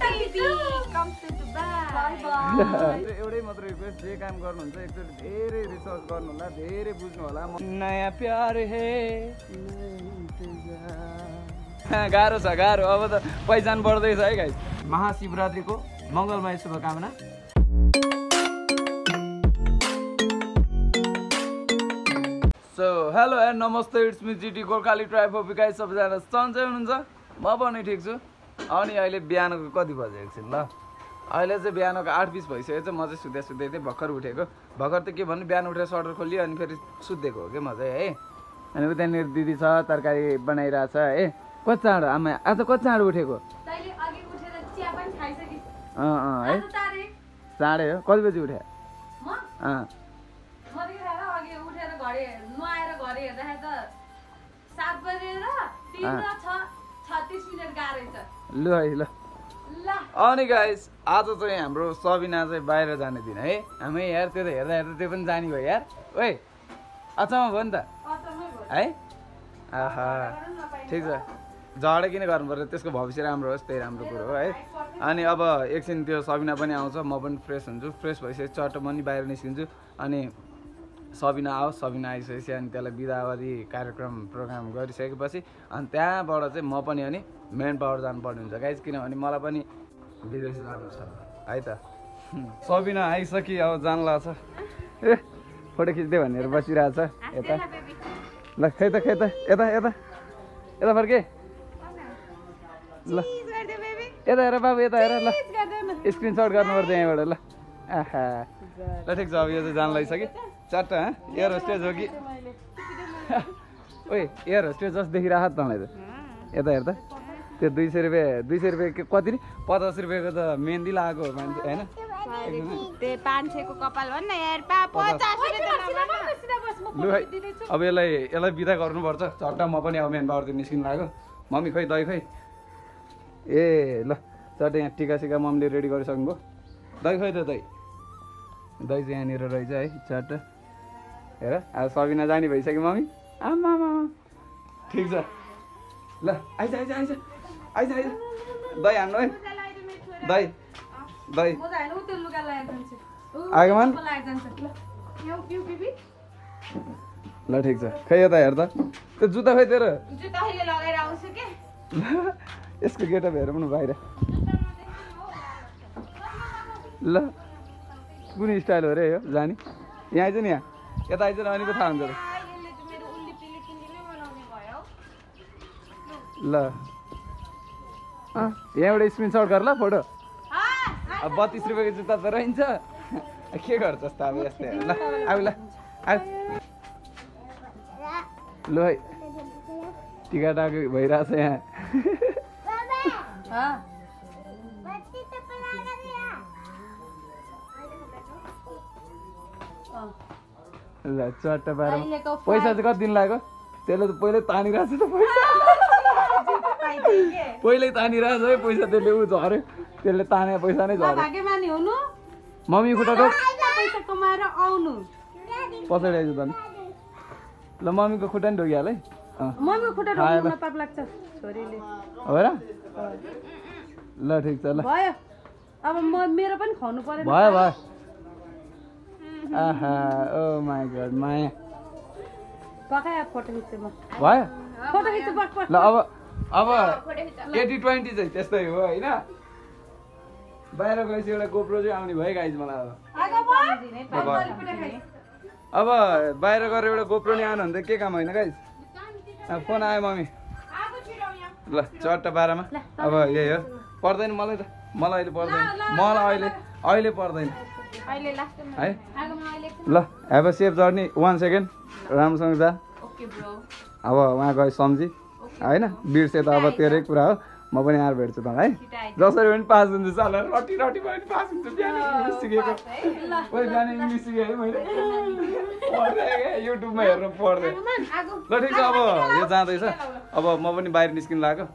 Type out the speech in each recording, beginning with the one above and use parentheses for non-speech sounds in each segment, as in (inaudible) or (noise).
Baby, come to Dubai. एउटै मात्र request जे काम गर्नुहुन्छ एकचोटि धेरै रिसर्च गर्नु होला धेरै बुझ्नु होला म- नयाँ प्यार हे। गाह्रो छ गाह्रो। अब त पहिचान बढ्दैछ है गाई महाशिवरात्रिको मङ्गलमय शुभकामना। सो हेलो एन्ड नमस्ते it's me GT Gorkhali tribe of guys सबैजना सन्चै हुनुहुन्छ। म पनि ठिक छु। अनि अहिले बिहानको कति बजे एकछिन ल? अहिले चाहिँ बिहानको आठ बिस भइसक्यो चाहिँ म चाहिँ सुत्दै सुत्दै थिएँ भर्खर उठेको। भर्खर त के भन्नु बिहान उठेर सटर खोलियो अनि फेरि सुत्दिएको हो कि म चाहिँ है? अनि उतानिर दिदी छ तरकारी बनाइरहेछ है? कति चाँडो? आमा आज कति चाँडो उठेको। अँ अँ है? चाँडै। हो? कति बजी उठे म? अँ। उठेर नुहाएर हेर्दाखेरि त सात बजेर लु है ल। अनि गाइस आज चाहिँ हाम्रो सबिना चाहिँ बाहिर जाने दिन है। हामी यार त्यो त हेर्दा हेर्दा त्यो पनि जाने भयो यार। ओइ अचम्म भयो नि त। है? आहा ठिक छ। झगडा किन गर्नु पर्छ त्यसको भविष्य राम्रो होस् त्यही राम्रो कुरो हो है। अनि अब एकछिन त्यो सबिना पनि आउँछ म पनि फ्रेस हुन्छु। फ्रेस भइसकेपछि चट्ट म नि बाहिर निस्किन्छु। अनि सबिना आओस् सबिना आइसकेपछि अनि त्यसलाई बिदावादी कार्यक्रम प्रोग्राम गरिसकेपछि अनि त्यहाँबाट चाहिँ म पनि अनि मेन पावर जानुपर्ने हुन्छ। गाइज किनभने मलाई पनि विदेश जानु छ है त? सबिना आइसकि अब जान लाग्छ ए फोटो खिच्दै भनेर बसिरहेछ। यता। ल खै त खै त। यता यता। यता फर्के। ल। यता हेर बाबु यता हेर। ल। स्क्रिनसट गर्नुपर्छ यहीँबाट। ल। आहा। ल ठिक छ अब यो चाहिँ जान लागिसक्यो चारवटा हँ एयर होस्टेज हो कि ओइ एयर होस्टेज जस्तो देखिरहेको त तँलाई त यता हेर त त्यो दुई सय रुपियाँ दुई सय रुपियाँ के- कति नि पचास रुपियाँको त मेहन्दी लगाएको हो मान्छे होइन। लु है अब यसलाई यसलाई बिदा गर्नुपर्छ चट्टा म पनि अब मेन पावरतिर निस्किनु लाग्यो मम्मी खोइ दही खोइ ए ल चट्ट यहाँ टिका सिका मम्मीले रेडी गरिसक्नु भयो दही खोइ त दही दही चाहिँ यहाँनिर रहेछ है चट्ट हेर अब सबिना जाने भइसक्यो मम्मी। आमा आमा। ठिक छ। ल आइज आइज आइज। आइज आइज। दही हान्नु है। दही। दही। आगमन ल ठिक छ। खै यता हेर त। त्यो जुत्ता खोइ तेरो? (laughs) यसको गेटअप हेर पनि बाहिर। ल। कुन स्टाइल हो रे यो? जाने। यहाँ आइज नि यहाँ। यता आइज अनि पो थाहा हुन्छ त ल. अँ, यहाँबाट स्क्रिनसट गर ल फोटो. अब बत्तिस रुपियाँको जुत्ता त रहन्छ के गर्छस् त अब यस्तै ल आऊ ल. ल है टिका टाको भइरहेछ यहाँ ल चट्ट पाएर पैसा चाहिँ कति दिन लाग्यो? त्यसले त पहिल्यै तानिरहेको छ त पैसा। पहिल्यै तानिरहेको छ है पैसा त्यसले ऊ झऱ्यो। त्यसले ताने पैसा नै झऱ्यो। मम्मी खुट्टा पछाडि आइज त ल मम्मीको खुट्टा नि ढोकिहाल है। हो र? ल ठिक छ ल। भयो। अब म मेरो पनि खुवाउनु परेन भयो भयो। आहा ओ माई गड माया पकायो फोटो खिच्छु म भयो फोटो खिच्छु पक पक ल अब अब एटी ट्वेन्टी चाहिँ त्यस्तै हो होइन बाहिर गएपछि एउटा गोप्रो चाहिँ आउने भयो गाइज मलाई अब अब बाहिर गएर एउटा गोप्रो नि आउनु भने त के काम होइन गाइज फोन आयो मम्मी ल चट्ट बाह्रमा अब यही हो पर्दैन मलाई त मलाई अहिले पर्दैन मलाई अहिले अहिले पर्दैन है? ल have a safe journey one second राम्रोसँग जा। ओके ब्रो अब उहाँ गए सम्झी। होइन? बिर्से त अब तेरै कुरा हो। म पनि आएर भेट्छु त है? जसरी पनि पास हुन्छ चाल रटी रटी भयो भने पास हुन्छ। बिहान इङ्ग्लिस सिकेको ओइ बिहान इङ्ग्लिस सिकेँ है मैले। युट्युबमा हेरेर पढ्दै ल ठिक छ अब यो जाँदैछ। अब म पनि बाहिर निस्किनु लाग्यो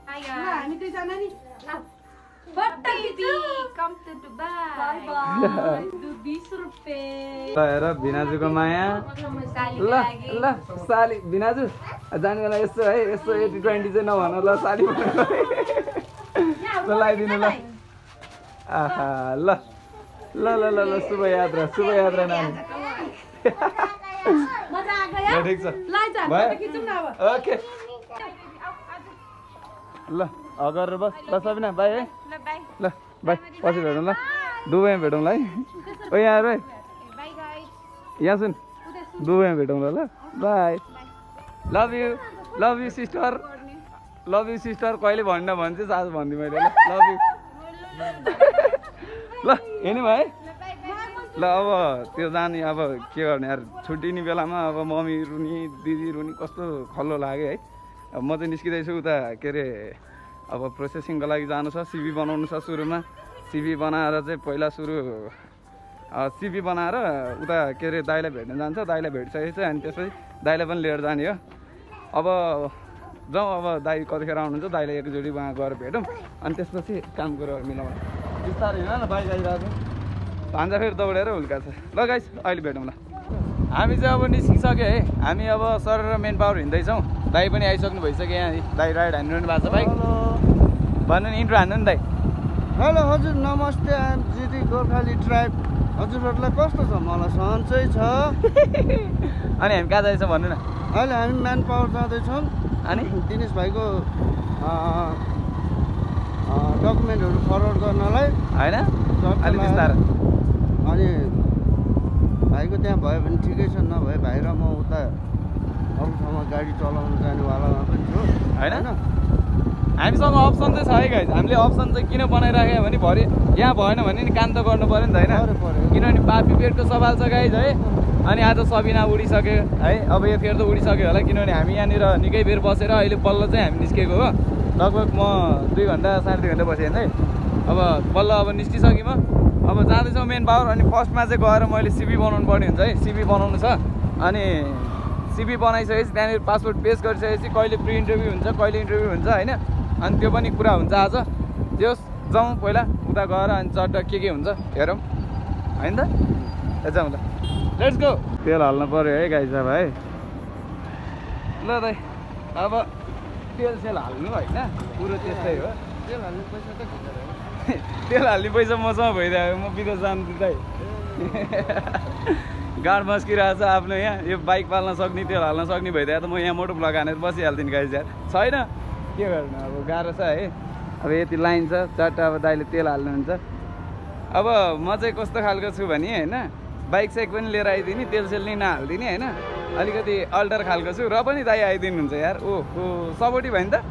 हामी दुईजना नि बट्टा Baby, come to बाई Dubai. बाई दु 20 रुपैयाँ ल हेर भिनाजुको माया ल ल साली भिनाजु जाने बेला यस्तो है यस्तो एटी ट्वेन्टी चाहिँ नभन ल साली ल लगाइदिनु ल आहा ल ल ल ल ल शुभ यात्रा शुभ यात्रा नानी ठिक छ लाइ जा भयो? फोटो खिचौँ न अब ओके ल अगर बस ल सबिना बाई है ल बाई पछि भेटौँ ल दुबईमा भेटौँ ल है। ओ यहाँ गाइस यहाँ सुन। दुबईमा भेटौँ ल। ल bye love you love you sister love you sister कहिले भन्न भन्छ आज भनिदिएँ मैले ल। लभ यु ल हेर्नु है ल अब त्यो जाने अब के गर्ने यार छुट्टिने बेलामा अब मम्मी रुनी दिदी रुनी कस्तो खल्लो लाग्यो है। अब म चाहिँ निस्किँदैछु उता के अरे अब प्रोसेसिङको लागि जानु छ सिबी बनाउनु छ सुरुमा। सिबी बनाएर चाहिँ पहिला सुरु सिबी बनाएर उता के अरे दाइलाई भेट्न जान्छ। दाइलाई भेटिसकेपछि अनि त्यसपछि दाइलाई पनि लिएर जाने हो। अब जाउँ अब दाइ कतिखेर आउनुहुन्छ दाइलाई एकचोटि उहाँ गएर भेटौँ। अनि त्यसपछि काम कुरोहरू मिलाउँ बिस्तारै होइन न बाइक आइरहेको भान्जा फेरि दौडेर हुल्का छ। ल गाइस अहिले भेटौँ ल। हामी चाहिँ अब निस्किसक्यो है। हामी अब सर र मेन पावर हिँड्दैछौँ। दाइ पनि आइसक्नु भइसक्यो यहाँ दाइ राइड हानिरहनु भएको छ बाइक भन्नु नि इन्ट्रो हान्नु नि दाइ। हेलो हजुर नमस्ते आइएम जिटी गोर्खाली ट्राइब हजुरहरूलाई कस्तो छ? मलाई सन्चै छ। (laughs) अनि हामी कहाँ जाँदैछौँ भन्नु न। अहिले हामी म्यान पावर जाँदैछौँ। अनि? दिनेश भाइको डकुमेन्टहरू फरवर्ड गर्नलाई। होइन? अनि भाइको त्यहाँ भयो भने ठिकै छ नभए भाइ र म उता अरू ठाउँमा गाडी चलाउनु जानेवालामा पनि छु। होइन? हामीसँग अप्सन चाहिँ छ है गाइज हामीले अप्सन चाहिँ किन बनाइराख्यो भने भरे यहाँ भएन भने नि काम त गर्नु पऱ्यो नि त होइन। किनभने पापी पेटको सवाल छ गाइज है। अनि आज सबिना उडिसक्यो है। अब यतिखेर त उडिसक्यो होला किनभने हामी यहाँनिर निकै बेर बसेर अहिले पल्लो चाहिँ हामी निस्केको हो। लगभग म दुई घन्टा साढे दुई घन्टा बसेँ है। अब बल्ल अब निस्किसकेँ म। अब जाँदैछौँ मेन पावर अनि फर्स्टमा चाहिँ गएर मैले सिबी बनाउनु पर्ने हुन्छ है। सिबी बनाउनु छ। अनि सिबी बनाइसकेपछि त्यहाँनिर पासपोर्ट पेस गरिसकेपछि कहिले प्रि इन्टरभ्यू हुन्छ कहिले इन्टरभ्यू हुन्छ होइन? अनि त्यो पनि कुरा हुन्छ आज। त्यो जाउँ पहिला उता गएर अनि चट्ट के के हुन्छ हेरौँ। होइन त? ए, जाउँ ल। लेट्स गो तेल हाल्नु पऱ्यो है गाई साहब है। ल दाइ अब तेल सेल हाल्नु होइन कुरो त्यस्तै हो। तेल हाल्ने पैसा त। (laughs) तेल हाल्ने पैसा मसँग भइरहेको म विदेश जानु दाइ। गाड मस्किरहेको छ आफ्नो यहाँ। यो बाइक पाल्न सक्ने तेल हाल्न सक्ने भइदिए त म यहाँ मोटो ब्लग हानेर बसिहाल्थेँ गाई यार छैन? के गर्नु? अब गाह्रो छ है। अब यति लाइन छ चट्ट अब दाइले तेल हाल्नुहुन्छ। अब म चाहिँ कस्तो खालको छु भने होइन बाइक साइक पनि लिएर आइदिने तेल सेल नि नहालिदिने होइन अलिकति अल्टर खालको छु र पनि दाइ आइदिनुहुन्छ यार ओहो सपोर्टिभ होइन त।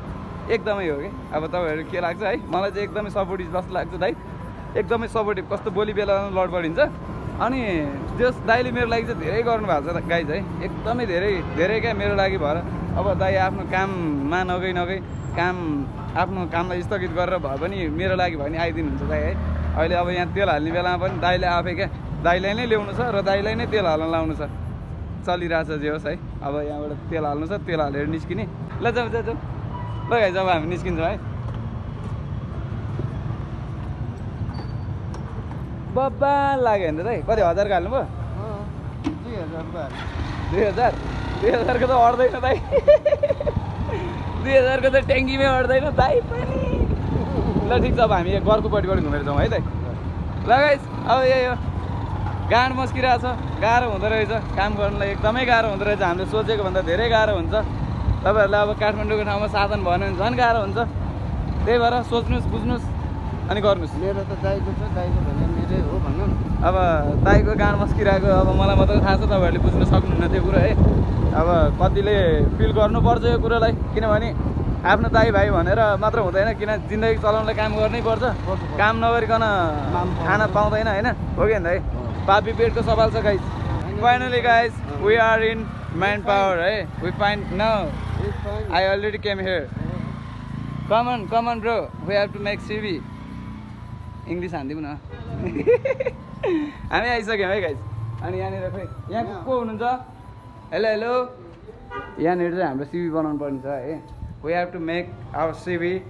एकदमै हो कि। अब तपाईँहरू के लाग्छ है? मलाई चाहिँ एकदमै सपोर्टिभ जस्तो लाग्छ दाइ। एकदमै सपोर्टिभ कस्तो बोली बेलामा लड पडिन्छ अनि जस दाइले मेरो लागि चाहिँ धेरै गर्नुभएको छ गाई है। एकदमै धेरै धेरै क्या मेरो लागि भएर। अब दाइ आफ्नो काममा नगई नगई काम आफ्नो कामलाई स्थगित गरेर भए पनि मेरो लागि भयो भने आइदिनुहुन्छ दाइ है। अहिले अब यहाँ तेल हाल्ने बेलामा पनि दाइले आफै क्या दाइलाई नै ल्याउनु छ र दाइलाई नै तेल हाल्न लाउनु छ। चलिरहेछ जे होस् है। अब यहाँबाट तेल हाल्नु छ तेल हालेर निस्किने। ल जाउँ जाउँ जाउँ ल गाई जब हामी निस्किन्छौँ है। बब्बा लाग्यो भने त दाइ कति हजारको हाल्नुभयो? अँ, दुई हजार हाल्ने। दुई हजार दुई हजारको त अट्दैन दाइ। दुई हजारको त ट्याङ्कीमै अट्दैन दाइ पनि। ल ठिक छ अब हामी यहाँ घरको पट्टिबाट घुमेर जाउँ है दाइ। ल गाइस अब यही हो। गाड मस्किरहेको छ गाह्रो हुँदो रहेछ। काम गर्नलाई एकदमै गाह्रो हुँदो रहेछ। हामीले सोचेको भन्दा धेरै गाह्रो हुन्छ। तपाईँहरूलाई अब काठमाडौँको ठाउँमा साधन भएन भने झन् गाह्रो हुन्छ। त्यही भएर सोच्नुहोस् बुझ्नुहोस्। अनि गर्नुहोस्। मेरो त दाइको छ दाइको भने मेरै हो भनौँ अब दाइको गाड मस्किरहेको अब मलाई मात्रै थाहा छ तपाईँहरूले बुझ्न सक्नुहुन्न त्यो कुरो है। अब कतिले फिल गर्नुपर्छ यो कुरोलाई किनभने आफ्नो दाइ भाइ भनेर मात्र हुँदैन किन जिन्दगी चलाउनलाई काम गर्नै पर्छ। काम नगरिकन खान पाउँदैन होइन? हो कि दाइ पापी पेटको सवाल छ guys finally guys we are in manpower है? वी फाइन्ड न. I already came here come on come on bro we have to make CV English हानिदिउँ न। (laughs) हामी आइसक्यौँ है गाइज अनि यहाँनिर खोइ यहाँ को हुनुहुन्छ? हेलो हेलो यहाँनिर चाहिँ हाम्रो सिभी बनाउनु पर्ने छ है। We have to make our CV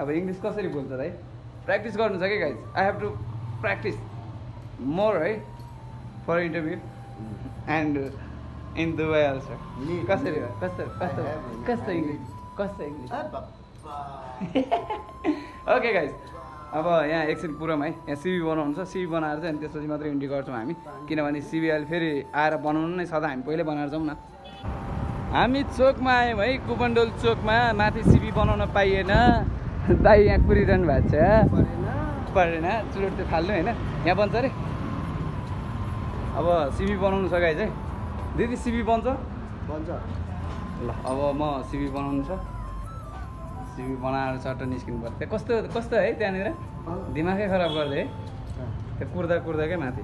अब इङ्ग्लिस कसरी बोल्छ है? प्र्याक्टिस गर्नु छ कि guys I have to practice more है for interview and in Dubai also कसरी कस्तो कस्तो? कस्तो इङ्ग्लिस? कस्तो इङ्ग्लिस? ओके गाइज (laughs) अब यहाँ एकछिन पुरौँ है। यहाँ सिबी बनाउनु छ सिबी बनाएर चाहिँ अनि त्यसपछि मात्रै इन्ट्री गर्छौँ हामी। किनभने सिबी अहिले फेरि आएर बनाउनु नै सदा हामी पहिल्यै बनाएर जाउँ न। हामी चोकमा आयौँ है कुपनडोल चोकमा। माथि सिबी बनाउन पाइएन। दाई यहाँ कुरिरहनु भएको छ। परेन। चुरोट चाहिँ फाल्नु होइन। यहाँ बन्छ अरे। अब सिबी बनाउनु छ गाई चाहिँ। दिदी सिबी बन्छ? भन्छ ल अब म सिबी बनाउनु छ। सिबी बनाएर चट्ट निस्किनु पर्छ त्यहाँ कस्तो कस्तो है त्यहाँनिर? दिमागै खराब गर्दै है? त्यो कुर्दा कुर्दाकै माथि।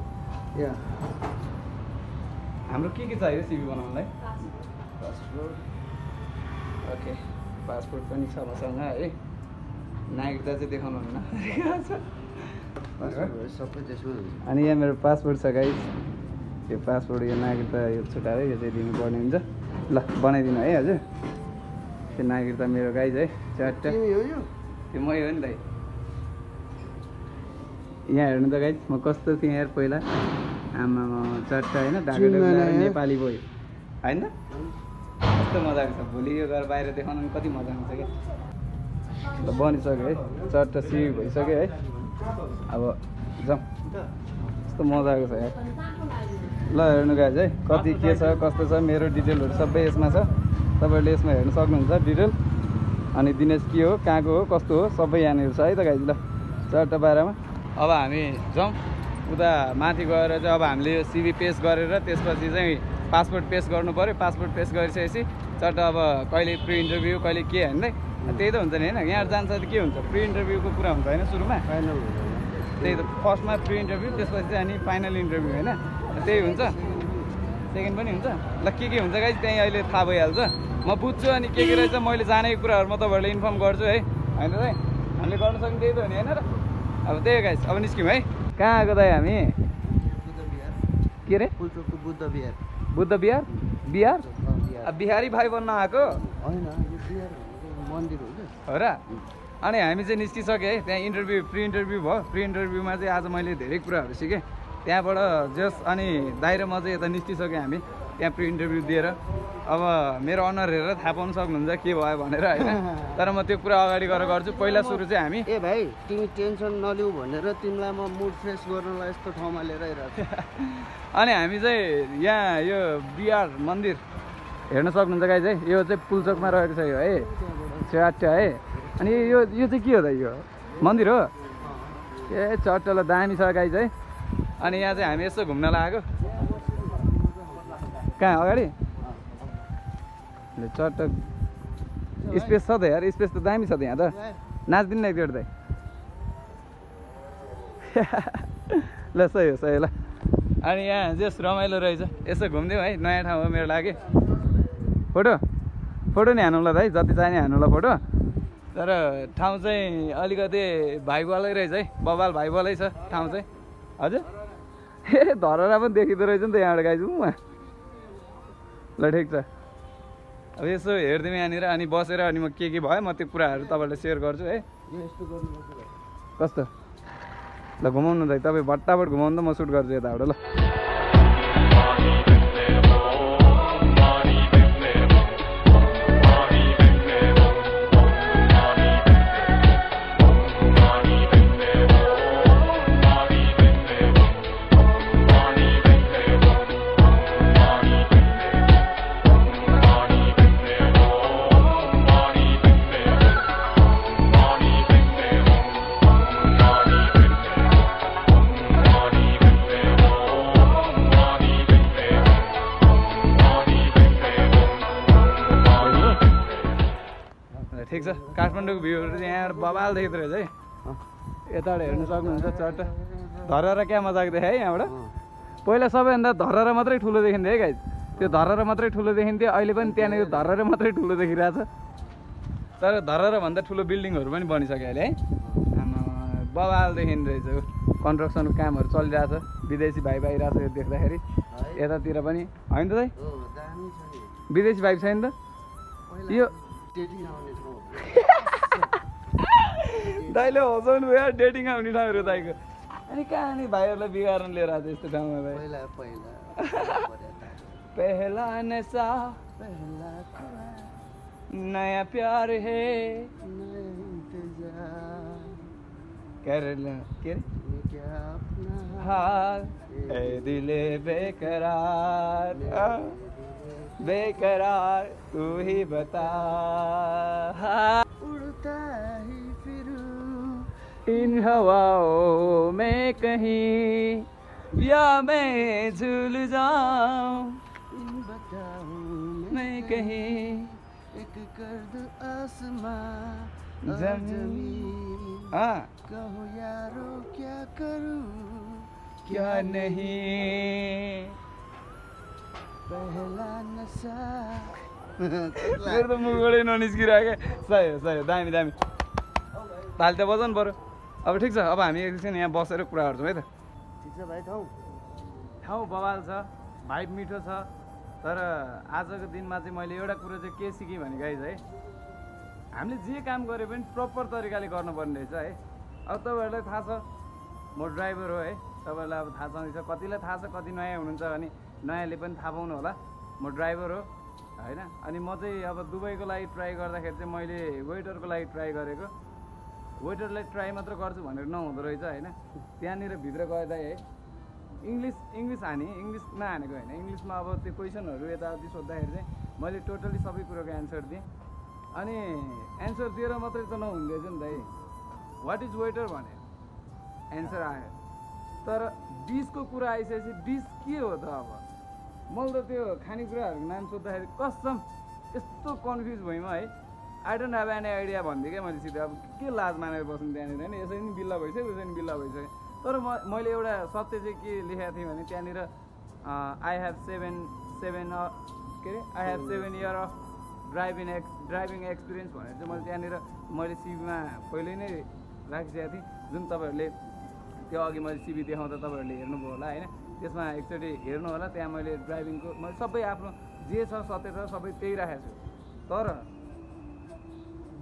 यहाँ हाम्रो के के चाहियो सिबी बनाउनलाई? ओके। पासपोर्ट पनि छ मसँग है? नागरिकता चाहिँ देखाउनु हुन्न। पासपोर्ट भयो, सबै त्यसमा हुन्छ अनि यहाँ मेरो पासपोर्ट छ गाइस यो पासपोर्ट यो नागरिकता यो छुट्याएर यो चाहिँ दिनुपर्ने हुन्छ। ल बनाइदिनु है हजुर। त्यो नागरिकता मेरो गाइज है यो? त्यो मै हो नि दाइ यहाँ हेर्नु त गाइज म कस्तो थिएँ यार पहिला? आमा चट्ट होइन ढाका। नेपाली बोय होइन? कस्तो मजाको छ भोलि यो गएर बाहिर देखाउनु पनि कति मजा आउँछ क्या। ल बनिसक्यो है चट्ट सिबी भइसक्यो है। अब जाउँ। कस्तो मजाको छ यार। ल हेर्नु गाइज है कति के छ कस्तो छ मेरो डिटेलहरू सबै यसमा छ। तपाईँहरूले यसमा हेर्न सक्नुहुन्छ डिटेल। अनि दिनेश के हो कहाँको हो कस्तो हो सबै यहाँनिर छ है त गाइज ल चट्ट बाह्रमा अब हामी जाउँ। उता माथि गएर चाहिँ अब हामीले यो सिबी पेस गरेर त्यसपछि चाहिँ पासपोर्ट पेस गर्नु पऱ्यो पासपोर्ट पेस गरिसकेपछि चट्ट अब कहिले प्रि इन्टरभ्यू कहिले के होइन त्यही त हुन्छ नि होइन? यहाँ जान्छ त के हुन्छ? प्रि इन्टरभ्यूको कुरा हुन्छ होइन सुरुमा? फाइनल त्यही त फर्स्टमा प्रि इन्टरभ्यू त्यसपछि चाहिँ अनि फाइनल इन्टरभ्यू होइन? त्यही हुन्छ। सेकेन्ड पनि हुन्छ। ल के के हुन्छ गाइज त्यहीँ अहिले थाहा भइहाल्छ। म बुझ्छु अनि के के रहेछ मैले जानेको कुराहरू म तपाईँहरूलाई इन्फर्म गर्छु है। होइन त हामीले गर्नु सक्ने त्यही त हो नि होइन र? अब त्यही हो गाइज अब निस्क्यौँ है। कहाँ आएको दाइ हामी? के अरे? बुद्ध बिहार। बुद्ध बिहार? बिहार? बिहार। अब बिहारी भाइ बन्न आएको? होइन मन्दिर हो र? अनि हामी चाहिँ निस्किसक्यो है त्यहाँ इन्टरभ्यू प्रि इन्टरभ्यू भयो। प्रि इन्टरभ्यूमा चाहिँ आज मैले धेरै कुराहरू सिकेँ। त्यहाँबाट जस अनि दाइ र म चाहिँ यता निस्किसक्यो हामी त्यहाँ प्रि इन्टरभ्यू दिएर। अब मेरो अनुहार हेरेर थाहा पाउनु सक्नुहुन्छ के भयो भनेर होइन? (laughs) तर म त्यो कुरा अगाडि गएर गर्छु। पहिला सुरु चाहिँ हामी ए भाइ तिमी टेन्सन नलिऊ भनेर तिमीलाई म मुड फ्रेस गर्नलाई यस्तो ठाउँमा लिएर आइरहेको (laughs) अनि हामी चाहिँ यहाँ यो बिहार मन्दिर हेर्न सक्नुहुन्छ गाई चाहिँ। यो चाहिँ पुलचोकमा रहेको छ यो है? च्याट्ट है? अनि यो यो चाहिँ के हो त यो? मन्दिर हो? ए चट्ट ल दामी छ गाई चाहिँ। अनि यहाँ चाहिँ हामी यसो घुम्न लागेको। कहाँ अगाडि? ल चट्ट स्पेस छ त यार स्पेस त दामी छ त यहाँ त। नाचिदिनु एकचोटि दाइ। (laughs) ल सही हो सही ल। अनि यहाँ जस रमाइलो रहेछ। यसो घुमिदिउँ है नयाँ ठाउँ हो मेरो लागि। फोटो? फोटो नि हानौँला दाइ जति चाहिने हानौँला फोटो। तर ठाउँ चाहिँ अलिकति भाइबलै रहेछ है बबाल भाइबलै छ ठाउँ चाहिँ। हजुर? ए धरहरा पनि देखिँदो रहेछ नि त यहाँबाट गाइजु उहाँ ल ठिक छ अब यसो हेरिदिउँ यहाँनिर अनि बसेर अनि म के के भयो म त्यो कुराहरू तपाईँहरूलाई सेयर गर्छु है कस्तो ल घुमाउनु दाइ तपाईँ भट्टाभट घुमाउनु त म सुट गर्छु यताबाट ल, काठमाडौँको भ्यूहरू यहाँबाट बबाल देखिँदो रहेछ है। यताबाट हेर्नु सक्नुहुन्छ चट्ट धरहरा क्या मजाको देखायो है यहाँबाट? पहिला सबैभन्दा धरहरा मात्रै ठुलो देखिन्थ्यो है गाइज त्यो धरहरा मात्रै ठुलो देखिन्थ्यो। अहिले पनि त्यहाँनिर धरहरा मात्रै ठुलो देखिरहेछ। तर धरहरा भन्दा ठुलो बिल्डिङहरू पनि बनिसक्यो अहिले है। आमा बबाल देखिँदो रहेछ। कन्स्ट्रक्सनको कामहरू चलिरहेछ। विदेशी भाइ आइरहेछ यो देख्दाखेरि। यतातिर पनि। होइन त विदेशी भाइ छैन त? यो दाइले हँसाउनु भयो डेटिङ आउने ठाउँहरू दाइको। अनि कहाँ नि भाइहरूलाई बिगार्न लिएर आएको यस्तो ठाउँमा भाइ। पहिला पहिला पहला नशा पहिला नया प्यार है। के हाल? दिले बेकरार। बेकरार। तू ही बता। उड़ता ही इन हवाओं में कहीं या मैं झूल जाऊँ? इन बताऊँ मैं कहीं एक कर दो आसमां ज़मीन। हाँ। कहो यारो क्या करूँ? क्या नहीं? पहला नशा। मेरो त मुखबाटै ननिस्किरहेको सही हो सही हो दामी दामी ताल त बजाउनु पऱ्यो अब ठिक छ अब हामी एकछिन यहाँ बसेर कुरा गर्छौँ है त। ठिक छ भाइ ठाउँ। ठाउँ बवाल छ भाइब मिठो छ तर आजको दिनमा चाहिँ मैले एउटा कुरो चाहिँ के सिकेँ भने गाइज है हामीले जे काम गरे पनि प्रपर तरिकाले गर्नुपर्ने रहेछ है। अब तपाईँहरूलाई थाहा छ म ड्राइभर हो है। तपाईँहरूलाई अब थाहा छँदैछ कतिलाई थाहा छ कति नयाँ हुनुहुन्छ भने नयाँले पनि थाहा पाउनु होला। म ड्राइभर हो होइन। अनि म चाहिँ अब दुबईको लागि ट्राई गर्दाखेरि चाहिँ मैले वेटरको लागि ट्राई गरेको वेटरलाई ट्राई मात्र गर्छु भनेर नहुँदो रहेछ होइन? त्यहाँनिर भित्र गएदा है इङ्ग्लिस इङ्ग्लिस हाने इङ्ग्लिस नहानेको होइन। इङ्ग्लिसमा अब त्यो क्वेसनहरू यताउति सोद्धाखेरि चाहिँ मैले टोटली सबै कुरोको एन्सर दिएँ। अनि एन्सर दिएर मात्रै त नहुँदो रहेछ नि दाइ वाट इज वेटर भने? एन्सर आयो। तर डिसको कुरा आइसकेपछि डिस के हो त अब? मैले त त्यो खानेकुराहरूको नाम सोद्धाखेरि कसम यस्तो कन्फ्युज म है। I don't have any idea भनिदिएँ क्या मैले सिधै। अब के लाज मानेर बस्नु त्यहाँनिर होइन? यसरी नि बिल्ला भइसक्यो उसरी नि बिल्ला भइसक्यो। तर म मैले एउटा सत्य चाहिँ के लेखेको थिएँ भने त्यहाँनिर आई हेभ सेभेन सेभेन के अरे? I have seven year of driving ex driving experience भनेर चाहिँ मैले त्यहाँनिर मैले सिबीमा पहिल्यै नै राखिसकेको थिएँ। जुन तपाईँहरूले त्यो अघि मैले सिबी देखाउँदा तपाईँहरूले हेर्नुभयो होला होइन? त्यसमा एकचोटि हेर्नु होला त्यहाँ मैले ड्राइभिङको मैले सबै आफ्नो जे छ सत्य छ सबै त्यही राखेको छु। तर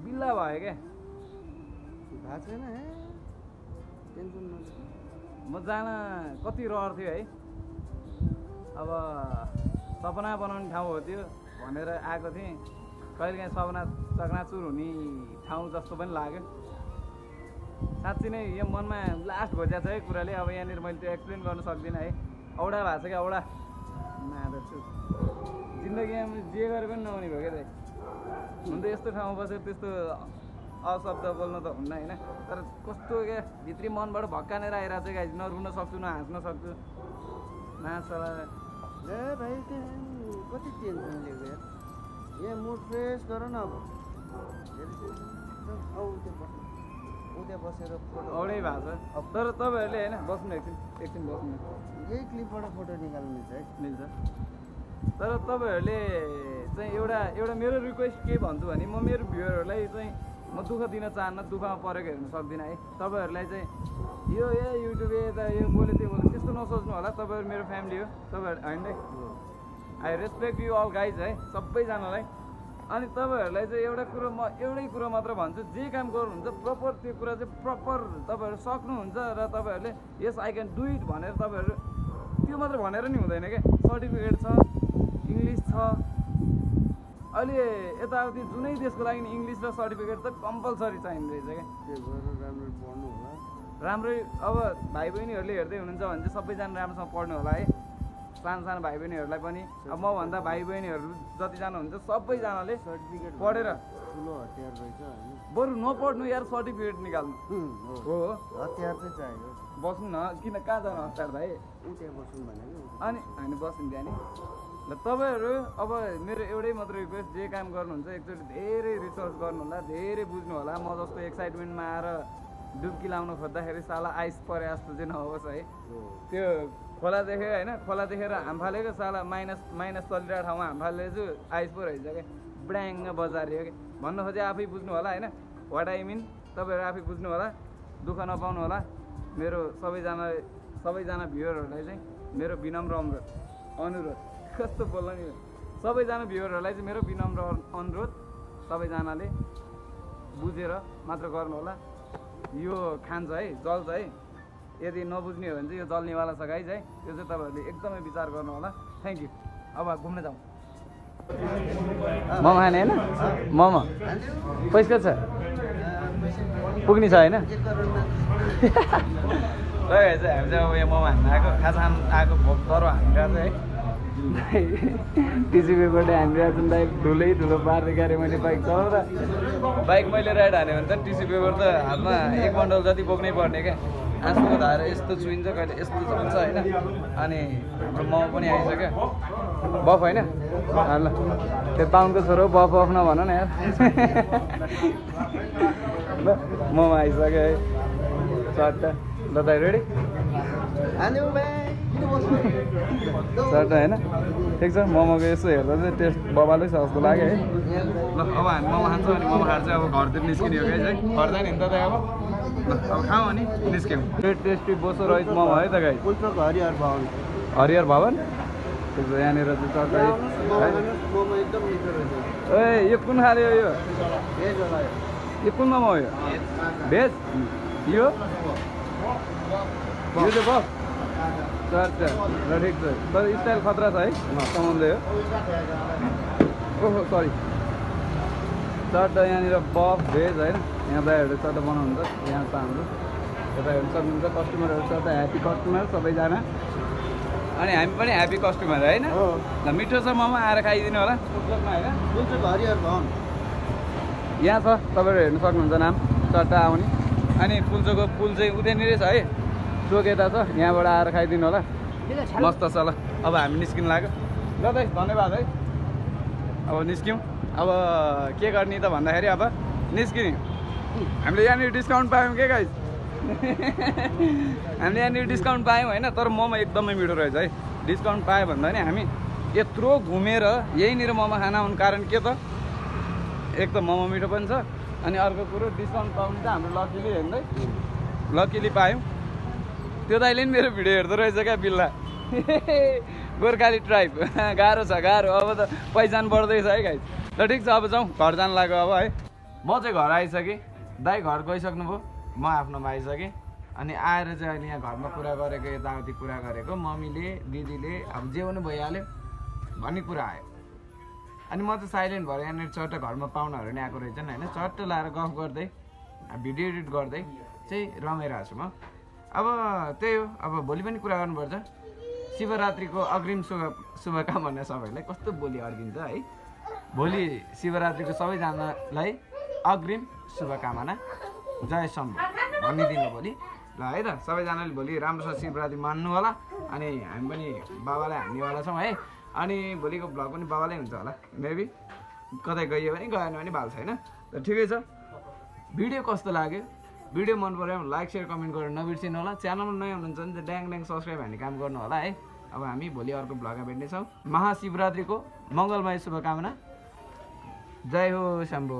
बिल्ला भयो क्या? भएको छैन हे टेन्सन म जान कति रहर थियो है। अब सपना बनाउने ठाउँ हो त्यो भनेर आएको थिएँ। कहिलेकाहीँ सपना चकनाचुर हुने ठाउँ जस्तो पनि लाग्यो। साँच्ची नै यो मनमा लास्ट भइदिएको छ है कुराले। अब यहाँनिर मैले त्यो एक्सप्लेन गर्न सक्दिनँ है। औडा भएको छ क्या औडा। जिन्दगीमा जे गरे पनि नहुने भयो क्या दाइ हुन त यस्तो ठाउँमा बसेर त्यस्तो अशब्द बोल्न त हुन्न होइन? तर कस्तो क्या भित्री मनबाट भक्कानेर आइरहेको छ न रुन सक्छु न हाँस्न सक्छु नाचला ए भाइ कति टेन्सन लिएको यार? यहाँ मुड फ्रेस गर न अब। औ बसेर भएको छ। तर तपाईँहरूले होइन बस्नु एकछिन एकछिन बस्नु। यही क्लिपबाट फोटो निकाल्नु मिल्छ है। मिल्छ। तर तपाईँहरूले चाहिँ एउटा एउटा मेरो रिक्वेस्ट के भन्छु भने म मेरो भ्युवरहरूलाई चाहिँ म दुःख दिन चाहन्न दुःखमा परेको हेर्न सक्दिनँ है। तपाईँहरूलाई चाहिँ यो ए युट्युब यता यो बोले त्यो बोले त्यस्तो नसोच्नु होला। तपाईँहरू मेरो फ्यामिली हो। तपाईँहरू होइन है? I respect you all guys है सबैजनालाई। अनि तपाईँहरूलाई चाहिँ एउटा कुरो म एउटै कुरो मात्र भन्छु जे काम गर्नुहुन्छ प्रपर त्यो कुरा चाहिँ प्रपर तपाईँहरू सक्नुहुन्छ र तपाईँहरूले यस आई क्यान डु इट भनेर तपाईँहरू त्यो मात्र भनेर नि हुँदैन क्या सर्टिफिकेट छ। इङ्ग्लिस छ। अहिले यताउति जुनै देशको लागि इङ्ग्लिस र सर्टिफिकेट त कम्पलसरी चाहिने रहेछ क्या। त्यो गरेर राम्रो पढ्नु होला। राम्रै अब भाइ बहिनीहरूले हेर्दै हुनुहुन्छ भने चाहिँ सबैजना राम्रोसँग पढ्नु होला है। सानो सानो भाइ बहिनीहरूलाई पनि। अब मभन्दा भाइ बहिनीहरू जतिजना हुन्छ सबैजनाले सर्टिफिकेट पढेर ठुलो हतियार रहेछ बरु नपढ्नु यार सर्टिफिकेट निकाल्नु। हुँ, हतियार चाहिँ चाहियो। बस्नु न। किन कहाँ जानु हतार भाइ? त्यहाँ बस्नु भनेको। अनि होइन बस्नु त्यहाँ नि ल तपाईँहरू अब मेरो एउटै मात्र रिक्वेस्ट जे काम गर्नुहुन्छ एकचोटि धेरै रिसर्च गर्नु होला धेरै बुझ्नु होला म जस्तो एक्साइटमेन्टमा आएर डुब्की लाउन खोज्दाखेरि साला आइस परे जस्तो चाहिँ नहोस् है। त्यो खोला देखेँ होइन? खोला देखेर हाम फालेको साला माइनस माइनस चलिरहेको ठाउँमा हाम फालेछु आइस पो रहेछ क्या। ब्याङ्ग बजारियो क्या भन्नु खोजे आफै बुझ्नु होला होइन? वाट आई मिन तपाईँहरू आफै बुझ्नु होला दुःख नपाउनु होला मेरो सबैजना सबैजना भ्युवरहरूलाई चाहिँ मेरो विनम्र अनुरोध। कस्तो यो। सबैजना भ्युवरहरूलाई चाहिँ मेरो विनम्र अनुरोध सबैजनाले बुझेर मात्र गर्नु होला यो खान्छ है जल्छ है। यदि नबुझ्ने हो भने चाहिँ यो जल्नेवाला छ गाइज है त्यो चाहिँ तपाईँहरूले एकदमै विचार गर्नु होला थ्याङ्क यू अब घुम्न जाउँ। मोमो खाने होइन? मोमो। पैसा छ? पुग्ने छ होइन? (laughs) ल हामी चाहिँ अब यो मोमो हान्न आएको खाजा खानु आएको भोक तर हामीलाई चाहिँ है। टिसिपीबाट हामीलाई चाहिँ बाइक ठुलै ठुलो पार्ने गरे मैले बाइक चलाउँदा। बाइक मैले राइड हान्यो भने त टिसिपीबाट त हातमा एक बन्डल जति बोक्नै पर्ने क्या आँसुको धाएर यस्तो चुइन्छ कहिले यस्तो चुइन्छ होइन? अनि हाम्रो मोमो पनि आइसक्यो। बफ होइन? ल त्यो पाउन्डको छोरो बफ बफ नभन न यार। ल मोमो आइसक्यो है। सट्टा ल दाइ रेडी सट्टा होइन? ठिक छ मोमोको यसो हेर्दा चाहिँ टेस्ट बबालै छ जस्तो लाग्यो है? ल अब हामी मोमो खान्छौँ अनि मोमो खाएर चाहिँ अब घरतिर निस्किने हो गाइज है घर जाने नि त अब। ल अब खाऊँ अनि निस्क्यौँ। टेस्ट बोसो रहित मोमो है त गाई हरिहर भवन हरिहर भवन ठिक छ यहाँनिर चाहिँ रहेछ ए यो कुन खाले हो यो। यो कुन मोमो हो यो? भेज यो? यो चाहिँ बस चट्टा ल ठिक छ तर स्टाइल खतरा छ है समाउँदै हो ओहो सरी चट्टा यहाँनिर बफ भेज होइन यहाँ दाइहरूले चट्टा बनाउनुहुन्छ यहाँ छ हाम्रो हेर्नु सक्नुहुन्छ कस्टमरहरू छ त ह्याप्पी कस्टमर सबैजना अनि हामी पनि ह्याप्पी कस्टमर होइन ल मिठो छ मोमो आएर खाइदिनु होला होइन यहाँ छ तपाईँहरू हेर्नु सक्नुहुन्छ नाम चट्टा आउने अनि पुल्चोको पुल चाहिँ उतैनिरै छ है चोक यता छ यहाँबाट आएर खाइदिनु होला। मस्त छ ल। अब हामी निस्किनु लाग्यो। ल दाइ धन्यवाद है। अब निस्क्यौँ। अब के गर्ने त भन्दाखेरि अब निस्किने। हामीले यहाँनिर डिस्काउन्ट पायौँ के गाइज? (laughs) हामीले यहाँनिर डिस्काउन्ट पायौँ होइन तर मोमो एकदमै मिठो रहेछ है। डिस्काउन्ट पायो भन्दा नि हामी यत्रो घुमेर यहीँनिर मोमो खान आउनु कारण के त? एक त मोमो मिठो पनि छ अनि अर्को कुरो डिस्काउन्ट पाउने त हाम्रो लकिली हेर्दै लकिली पायौँ। त्यो दाइले नि मेरो भिडियो हेर्दो रहेछ क्या बिल्ला। (laughs) गोर्खाली ट्राइब (laughs) गाह्रो छ गाह्रो। अब त पहिचान बढ्दैछ है गाई ल ठिक छ अब जाउँ। घर जानु लाग्यो अब है। म चाहिँ घर आइसकेँ। दाइ घर गइसक्नुभयो। म आफ्नोमा आइसकेँ अनि आएर चाहिँ अहिले यहाँ घरमा कुरा गरेको यताउति कुरा गरेको। मम्मीले दिदीले अब जे पनि भइहाल्यो भन्ने कुरा आयो। अनि म त साइलेन्ट भएर यहाँनिर चट्ट घरमा पाहुनाहरू नि आएको रहेछन् होइन? चट्ट लाएर गफ गर्दै भिडियो एडिट गर्दै चाहिँ रमाइरहेको छु म। अब त्यही हो अब भोलि पनि कुरा गर्नुपर्छ। शिवरात्रिको अग्रिम शुभ शुभकामना सबैलाई। कस्तो बोली अड्किन्छ है? भोलि शिवरात्रिको सबैजनालाई अग्रिम शुभकामना। जय शम्भु भनिदिनु भोलि। ल है त सबैजनाले भोलि राम्रोसँग शिवरात्रि मान्नु होला अनि हामी पनि बाबालाई हान्नेवाला छौँ है। अनि भोलिको भ्लग पनि बाबालाई हुन्छ होला। मेबी कतै गइयो भने गएन भने भाल्छ होइन त ठिकै छ। भिडियो कस्तो लाग्यो? भिडियो मन पऱ्यो भने लाइक सेयर कमेन्ट गरेर नबिर्सिनु होला। च्यानलमा नयाँ हुनुहुन्छ भने चाहिँ ड्याङ ड्याङ सब्सक्राइब हान्ने काम गर्नु होला है। अब हामी भोलि अर्को भ्लगमा भेट्नेछौँ। महाशिवरात्रिको मङ्गलमय शुभकामना। जय हो शम्भु।